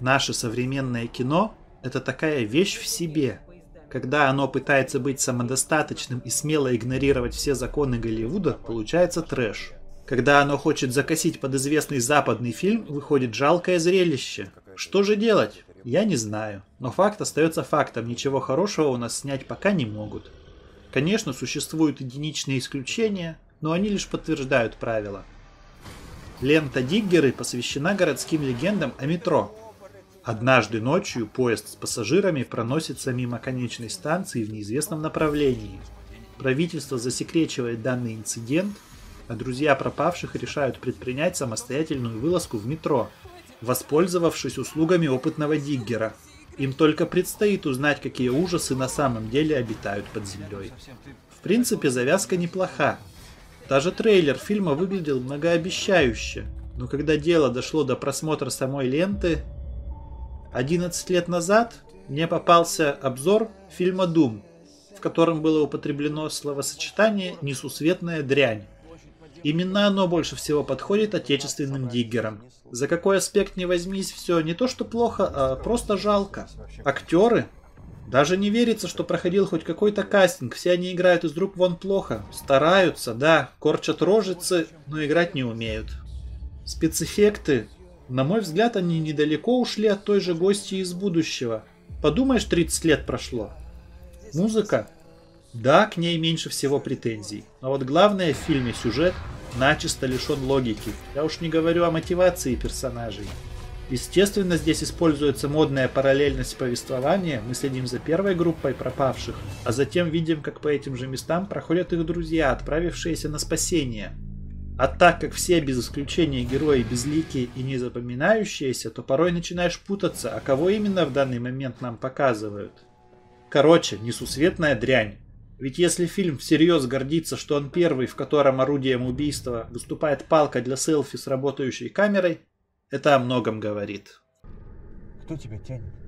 Наше современное кино – это такая вещь в себе. Когда оно пытается быть самодостаточным и смело игнорировать все законы Голливуда, получается трэш. Когда оно хочет закосить под известный западный фильм, выходит жалкое зрелище. Что же делать? Я не знаю. Но факт остается фактом, ничего хорошего у нас снять пока не могут. Конечно, существуют единичные исключения, но они лишь подтверждают правила. Лента Диггеры посвящена городским легендам о метро. Однажды ночью поезд с пассажирами проносится мимо конечной станции в неизвестном направлении. Правительство засекречивает данный инцидент, а друзья пропавших решают предпринять самостоятельную вылазку в метро – воспользовавшись услугами опытного диггера. Им только предстоит узнать, какие ужасы на самом деле обитают под землей. В принципе, завязка неплоха. Даже трейлер фильма выглядел многообещающе, но когда дело дошло до просмотра самой ленты, 11 лет назад мне попался обзор фильма «Дум», в котором было употреблено словосочетание «несусветная дрянь». Именно оно больше всего подходит отечественным диггерам. За какой аспект не возьмись, все не то что плохо, а просто жалко. Актеры? Даже не верится, что проходил хоть какой-то кастинг. Все они играют из рук вон плохо. Стараются, да, корчат рожицы, но играть не умеют. Спецэффекты? На мой взгляд, они недалеко ушли от той же гости из будущего. Подумаешь, 30 лет прошло. Музыка? Да, к ней меньше всего претензий. Но вот главное в фильме сюжет начисто лишен логики. Я уж не говорю о мотивации персонажей. Естественно, здесь используется модная параллельность повествования. Мы следим за первой группой пропавших, а затем видим, как по этим же местам проходят их друзья, отправившиеся на спасение. А так как все без исключения герои безликие и не запоминающиеся, то порой начинаешь путаться, а кого именно в данный момент нам показывают. Короче, несусветная дрянь. Ведь если фильм всерьез гордится, что он первый, в котором орудием убийства выступает палка для селфи с работающей камерой, это о многом говорит. Кто тебя тянет?